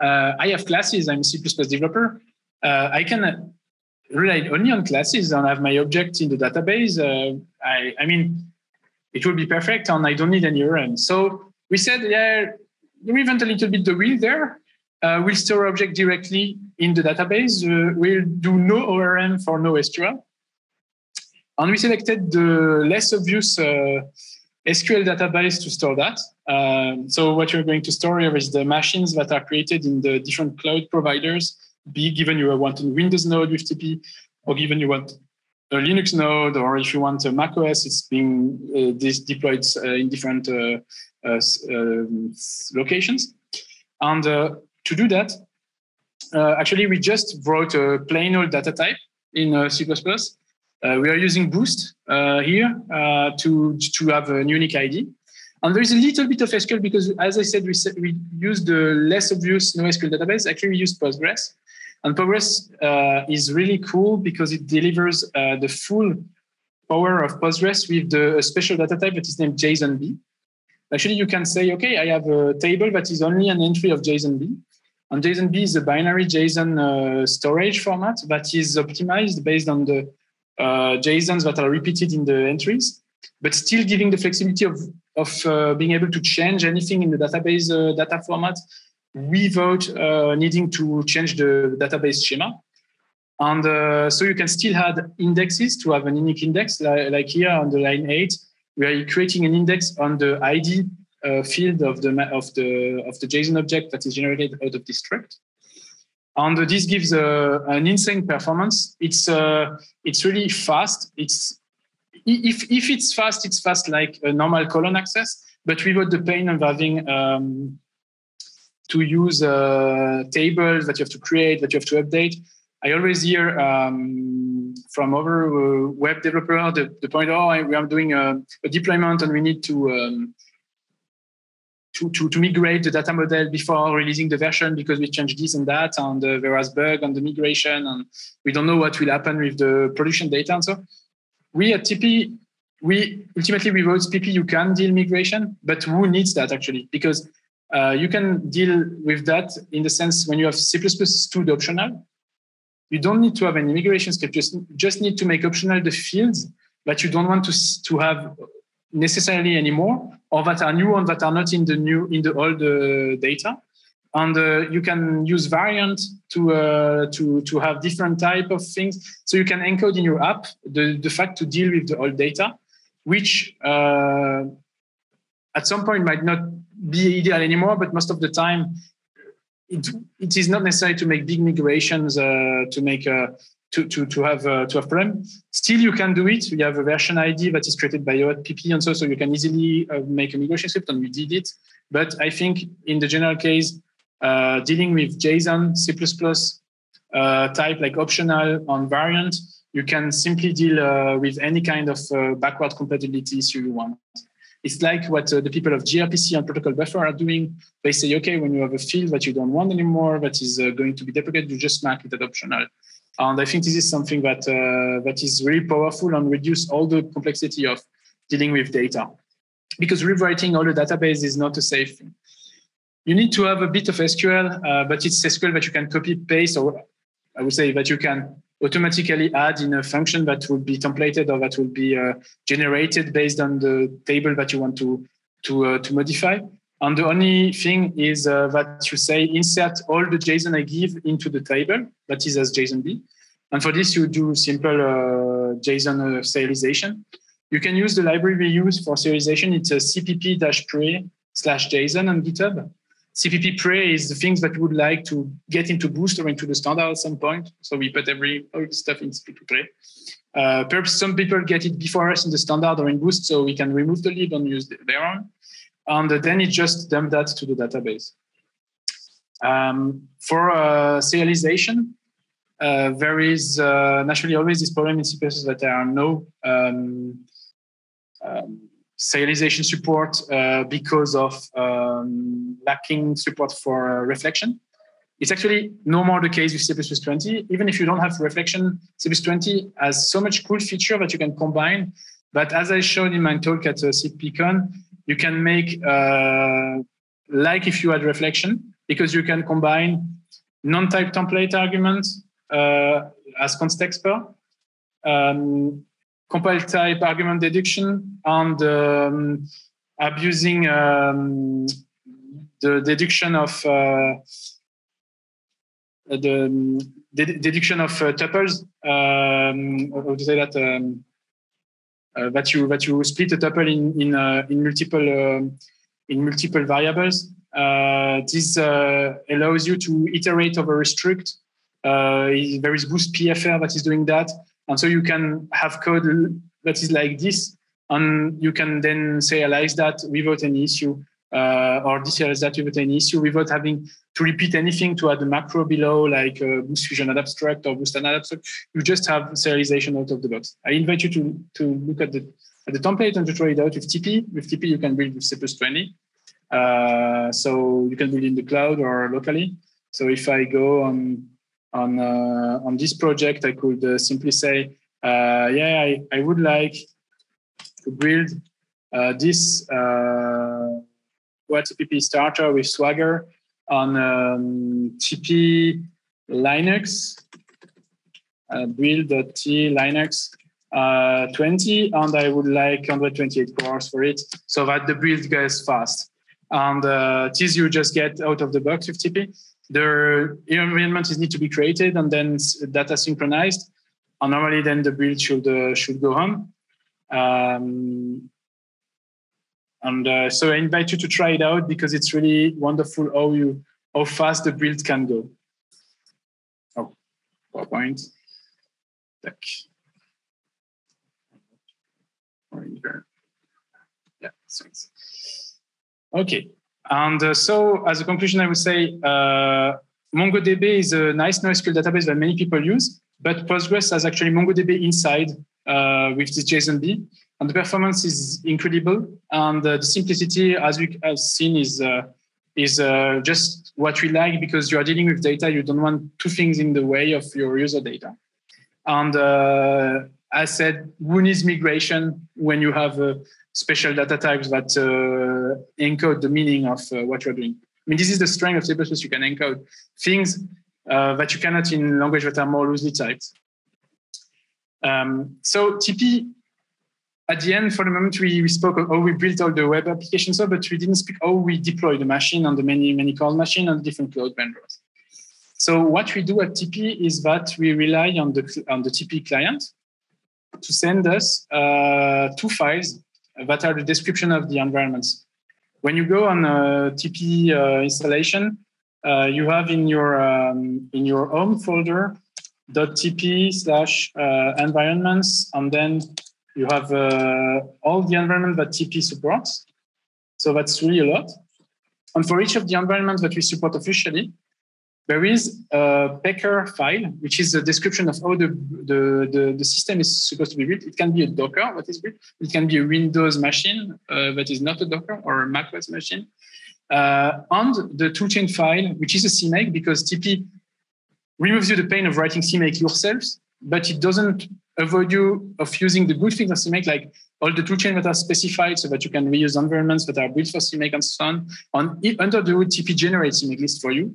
Uh, I have classes, I'm a C++ developer. Uh, I can rely only on classes and have my object in the database, uh, I, I mean, it will be perfect and I don't need any ORM. So we said, yeah, reinvent a little bit the wheel there. Uh, we'll store object directly in the database. Uh, we'll do no ORM for no SQL. And we selected the less obvious uh, SQL database to store that. Um, so what you're going to store here is the machines that are created in the different cloud providers be given you want a Windows node with tipi, or given you want a Linux node, or if you want a Mac OS, it's being uh, this deployed uh, in different uh, uh um, locations. And uh, to do that, actually, we just wrote a plain old data type in C++. we are using Boost here to, to have a unique ID. And there is a little bit of SQL because, as I said, we, we use the less obvious NoSQL database. Actually, we use Postgres. And Postgres uh, is really cool because it delivers uh, the full power of Postgres with the special data type that is named JSONB. Actually, you can say, okay, I have a table that is only an entry of JSONB. And JSONB is a binary JSON uh, storage format that is optimized based on the uh, JSONs that are repeated in the entries, but still giving the flexibility of, of uh, being able to change anything in the database uh, data format without uh, needing to change the database schema. And uh, so you can still add indexes to have an unique index, like, like here on the line eight, we are creating an index on the ID uh, field of the of the of the JSON object that is generated out of this struct. And this gives uh, an insane performance. It's uh, it's really fast. It's if if it's fast, it's fast like a normal colon access, but without the pain of having um, to use uh, tables that you have to create, that you have to update. I always hear um, from other uh, web developers the, the point, oh, we are doing a, a deployment and we need to, um, to, to, to, migrate the data model before releasing the version because we changed this and that and uh, there was bug on the migration and we don't know what will happen with the production data and so. We at tipi, we ultimately we wrote tipi you can deal migration, but who needs that actually? Because uh, you can deal with that in the sense when you have C++ stood optional, you don't need to have an immigration script. Just just need to make optional the fields that you don't want to to have necessarily anymore, or that are new and that are not in the new in the old uh, data. And uh, you can use variant to uh, to to have different type of things. So you can encode in your app the the fact to deal with the old data, which uh, at some point might not be ideal anymore, but most of the time, it, it is not necessary to make big migrations uh, to make a to, to, to have uh, to have problem. Still, you can do it. You have a version ID that is created by your PP and so, so you can easily uh, make a migration script and you did it. But I think in the general case, uh, dealing with JSON, C++ uh, type like optional on variant, you can simply deal uh, with any kind of uh, backward compatibility issue you want. It's like what uh, the people of gRPC and protocol buffer are doing. They say, okay, when you have a field that you don't want anymore, that is uh, going to be deprecated, you just mark it as optional. And I think this is something that uh, that is really powerful and reduce all the complexity of dealing with data. Because rewriting all the database is not a safe thing. You need to have a bit of SQL, uh, but it's SQL that you can copy paste, or I would say that you can automatically add in a function that will be templated or that will be uh, generated based on the table that you want to to uh, to modify. And the only thing is uh, that you say insert all the JSON I give into the table that is as JSONB. And for this, you do simple uh, JSON uh, serialization. You can use the library we use for serialization. It's a cpp-pre slash JSON on GitHub. CPP pre is the things that we would like to get into Boost or into the standard at some point. So we put every all the stuff in CPP pre. Uh, perhaps some people get it before us in the standard or in Boost, so we can remove the lib and use their own. And then it just dump that to the database. Um, for uh, serialization, uh, there is uh, naturally always this problem in C++ that there are no um, um, serialization support uh, because of um, lacking support for uh, reflection. It's actually no more the case with C++20. Even if you don't have reflection, C++20 has so much cool feature that you can combine. But as I showed in my talk at uh, CppCon, you can make uh, like if you had reflection because you can combine non-type template arguments uh, as const expr, um, compile type argument deduction and um, abusing um, the deduction of uh, the deduction of uh, tuples. Um, to say that? Um, uh, that you that you split a tuple in in uh, in multiple um, in multiple variables. Uh, this uh, allows you to iterate over a struct. there is Boost PFR that is doing that. And so you can have code that is like this, and you can then serialize that without any issue, uh, or deserialize that without any issue, without having to repeat anything to add a macro below, like uh, Boost Fusion Abstract or Boost Abstract. You just have serialization out of the box. I invite you to, to look at the, at the template and to try it out with tipi. With tipi, you can build with C+20. Uh, so you can build in the cloud or locally. So if I go on on uh, on this project, I could uh, simply say, uh, yeah, I, I would like to build this uh, starter with Swagger on um, tipi Linux, uh, build.t Linux uh, 20, and I would like 128 cores for it so that the build goes fast. And uh, you just get out of the box with tipi the environment is need to be created and then data synchronized. And normally then the build should uh, should go on. Um, and uh, so I invite you to try it out because it's really wonderful how you how fast the build can go. Oh, PowerPoint. Deck. Yeah, thanks. Okay. And uh, so, as a conclusion, I would say uh, MongoDB is a nice NoSQL database that many people use, but Postgres has actually MongoDB inside uh, with this JSONB, and the performance is incredible. And uh, the simplicity, as we have seen, is uh, is uh, just what we like because you are dealing with data. You don't want two things in the way of your user data. And I said, who needs migration when you have a special data types that uh, encode the meaning of uh, what you're doing. I mean, this is the strength of C++. You can encode things uh, that you cannot in language that are more loosely typed. Um, so tipi, at the end, for the moment, we, we spoke how we built all the web applications, so, but we didn't speak how we deploy the machine on the many, many cloud machine on different cloud vendors. So what we do at tipi is that we rely on the, on the tipi client to send us uh, two files that are the description of the environments. when you go on a tipi uh, installation, uh, you have in your um, in your home folder .tipi slash uh, environments, and then you have all the environment that tipi supports. So that's really a lot. And for each of the environments that we support officially, there is a Packer file, which is a description of how the, the, the, the, system is supposed to be built. It can be a Docker that is built. It can be a Windows machine uh, that is not a Docker or a macOS machine. Uh, and the toolchain file, which is a CMake, because tipi removes you the pain of writing CMake yourself, but it doesn't avoid you of using the good things of CMake, like all the toolchain that are specified so that you can reuse environments that are built for CMake and so on. on under the hood, tipi generates CMake list for you.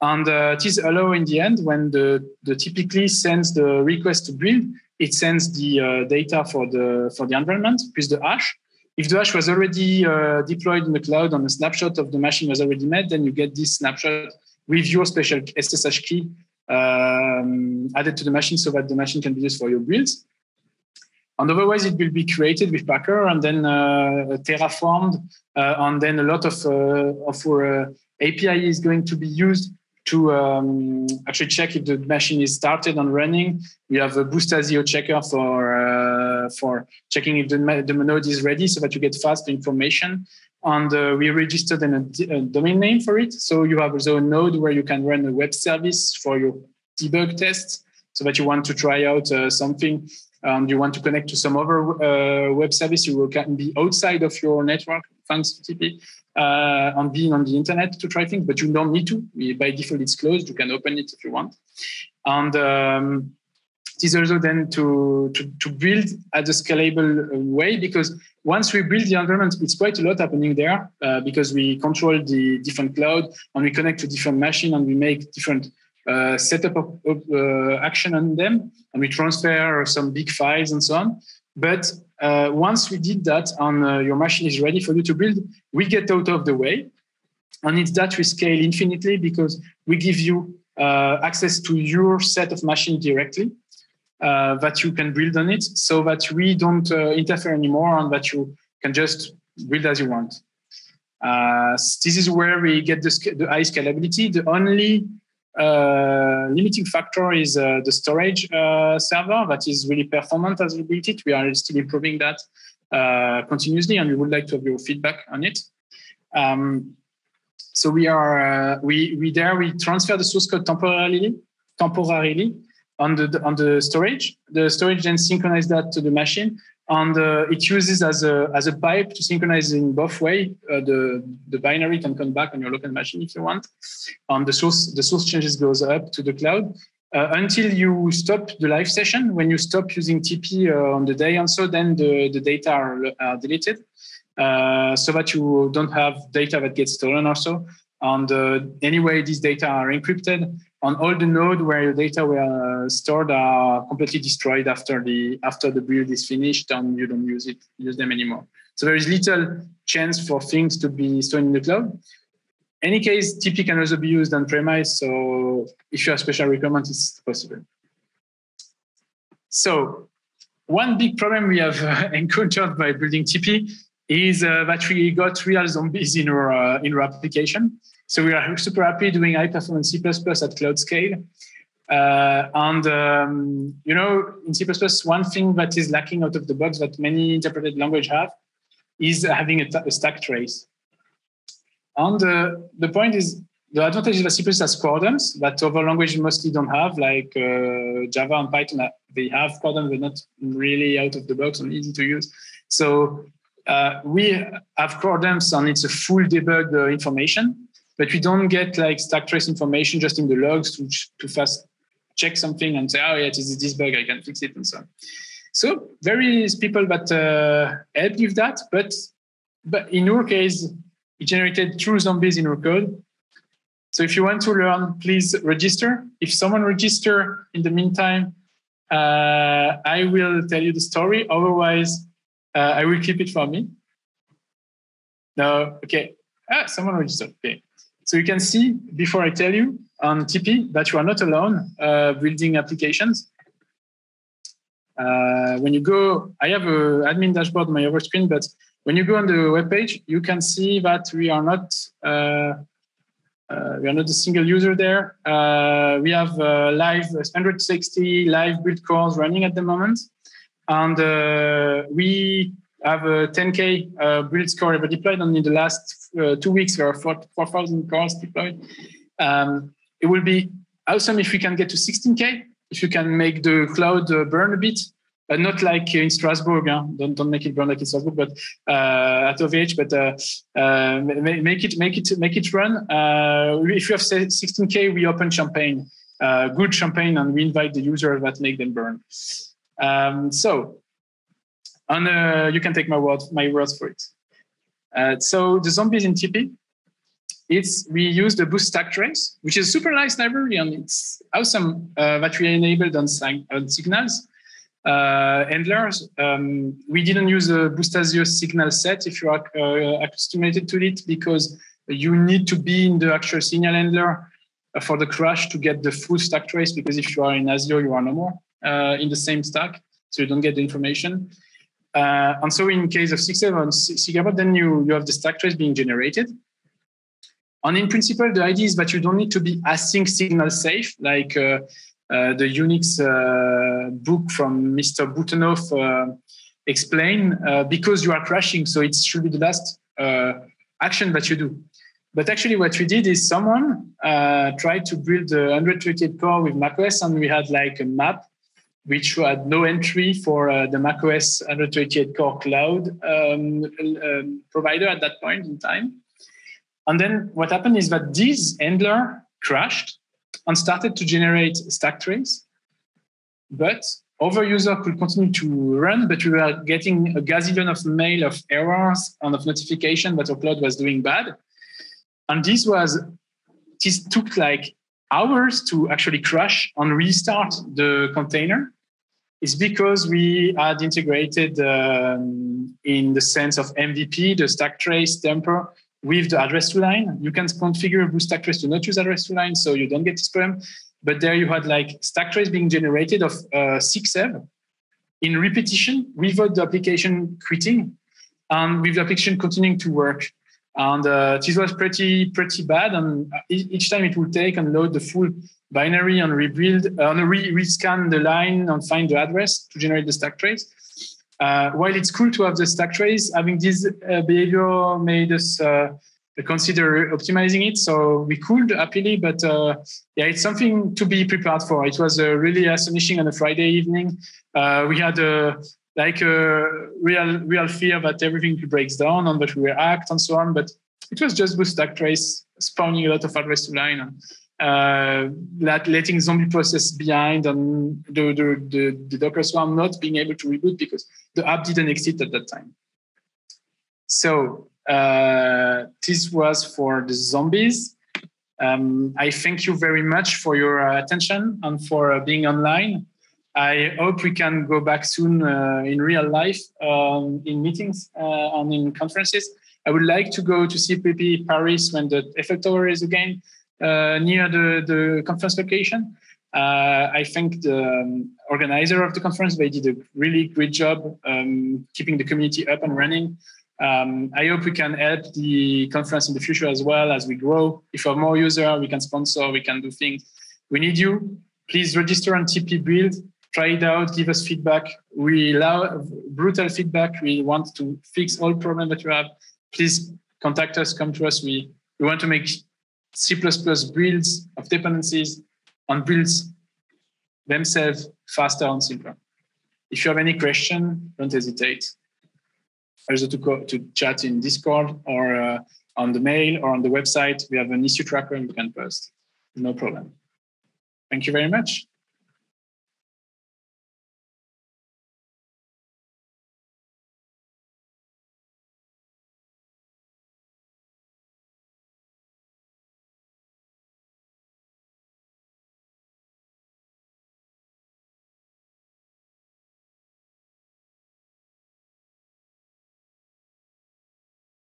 And uh, it is allow in the end when the, the typically sends the request to build, it sends the uh, data for the for the environment plus the hash. If the hash was already uh, deployed in the cloud and a snapshot of the machine was already made, then you get this snapshot with your special SSH key um, added to the machine so that the machine can be used for your builds. And otherwise, it will be created with Packer and then uh, terraformed, uh, and then a lot of uh, of our API is going to be used to um, actually check if the machine is started and running. We have a Boost.Asio checker for uh, for checking if the, the node is ready, so that you get fast information. And uh, we registered a, domain name for it. So you have also a node where you can run a web service for your debug tests, so that you want to try out uh, something and you want to connect to some other uh, web service, you can be outside of your network thanks to tipi uh, on being on the internet to try things, but you don't need to. By default, it's closed. You can open it if you want. And um, it is also then to, to, to build at a scalable way because once we build the environment, it's quite a lot happening there uh, because we control the different cloud and we connect to different machine and we make different uh, setup of, of uh, action on them and we transfer some big files and so on. But uh, once we did that and your machine is ready for you to build, we get out of the way. And it's that we scale infinitely because we give you access to your set of machines directly uh, that you can build on it so that we don't uh, interfere anymore and that you can just build as you want. Uh, this is where we get the, the high scalability. The only limiting factor is uh, the storage uh, server that is really performant as we built it. We are still improving that continuously, and we would like to have your feedback on it. Um, so we are we we there we transfer the source code temporarily temporarily on the on the storage. The storage then synchronize that to the machine, and uh, it uses as a as a pipe to synchronize in both way. Uh, the the binary can come back on your local machine if you want, and the source the source changes goes up to the cloud. Uh, until you stop the live session, when you stop using tipi uh, on the day and so, then the, the data are, are deleted uh, so that you don't have data that gets stolen also. And uh, anyway, these data are encrypted on all the node where your data were stored are completely destroyed after the after the build is finished and you don't use it use them anymore. So there is little chance for things to be stored in the cloud. Any case, tipi can also be used on premise. So if you have special requirements, it's possible. So one big problem we have uh, encountered by building tipi is uh, that we got real zombies in our uh, in our application. So we are super happy doing high performance C++ at cloud scale. Uh, and um, you know, in C++, one thing that is lacking out of the box that many interpreted language have is having a, stack trace. And uh, the point is, the advantage that C++ has core dumps that other languages mostly don't have, like uh, Java and Python. They have core dumps, but not really out of the box and easy to use. So uh, we have core dumps, and it's a full debug uh, information but we don't get like stack trace information just in the logs to, to fast check something and say, oh yeah, it is this bug, I can fix it and so on. So is people that uh, help with that, but but in our case, it generated true zombies in our code. So if you want to learn, please register. If someone register in the meantime, uh, I will tell you the story. Otherwise, uh, I will keep it for me. No, okay. Ah, someone registered. Okay. So you can see before I tell you on tipi that you are not alone uh, building applications. Uh, when you go, I have an admin dashboard on my other screen, but when you go on the web page, you can see that we are not uh, uh, we are not a single user there. Uh, we have uh, live 160 live build cores running at the moment, and uh, we have a 10k uh, build score ever deployed. And in the last two weeks, there are 4,000 cores deployed. Um, it will be awesome if we can get to 16k. If you can make the cloud burn a bit, uh, not like in Strasbourg. Huh? Don't don't make it burn like in Strasbourg, but uh, at OVH. But uh, uh, make it make it make it run. Uh, if you have 16k, we open champagne, uh, good champagne, and we invite the user that make them burn. Um, so, and you can take my word my words for it. so the zombies in tipi. It's we use the Boost stack trace, which is a super nice library, and it's awesome that we enabled on, on signals uh, handlers. Um, we didn't use a Boost.Asio signal set if you are uh, accustomed to it because you need to be in the actual signal handler uh, for the crash to get the full stack trace because if you are in Azure, you are no more uh, in the same stack, so you don't get the information. Uh, and so in case of 6 on SIGABRT, then you, you have the stack trace being generated. And in principle, the idea is that you don't need to be async signal safe, like uh, uh, the Unix uh, book from Mr. Butenhof uh, explain because you are crashing. So it should be the last action that you do. But actually, what we did is someone uh, tried to build a 128 core with macOS, and we had like a map which had no entry for uh, the macOS 128 core cloud um, um, provider at that point in time. And then what happened is that this handler crashed, and started to generate stack trace. But other user could continue to run, but we were getting a gazillion of mail of errors and of notification that our cloud was doing bad. And this was this took like hours to actually crash and restart the container. It's because we had integrated um, in the sense of MVP, the stack trace temper, with the address to line. You can configure Boost stack trace to not use address to line, so you don't get this problem. But there you had like stack trace being generated of uh, six seven in repetition without the application quitting and with the application continuing to work. And uh, this was pretty pretty bad. And each time it would take and load the full binary and rebuild uh, and re- rescan the line and find the address to generate the stack trace. Uh, while it's cool to have the stack trace, having this uh, behavior made us uh, consider optimizing it. So we could happily, but uh, yeah, it's something to be prepared for. It was really astonishing on a Friday evening. Uh, we had a like a real real fear that everything breaks down and that we were hacked and so on. But it was just with stack trace spawning a lot of address to line. And, uh, letting zombie process behind and the, the, the, the, Docker Swarm not being able to reboot because the app didn't exist at that time. So uh, this was for the zombies. Um, I thank you very much for your uh, attention and for uh, being online. I hope we can go back soon uh, in real life, um, in meetings uh, and in conferences. I would like to go to CPP Paris when the Eiffel Tower is again near the, the conference location. Uh, I think the um, organizer of the conference, they did a really great job um, keeping the community up and running. Um, I hope we can help the conference in the future as well as we grow. If we have more users, we can sponsor, we can do things. We need you. Please register on tipi Build, try it out, give us feedback. We love brutal feedback. We want to fix all problems that you have. Please contact us, come to us. We, we want to make C++ builds of dependencies and builds themselves faster and simpler. If you have any question, don't hesitate. Also to, to chat in Discord or uh, on the mail or on the website. We have an issue tracker and you can post. No problem. Thank you very much.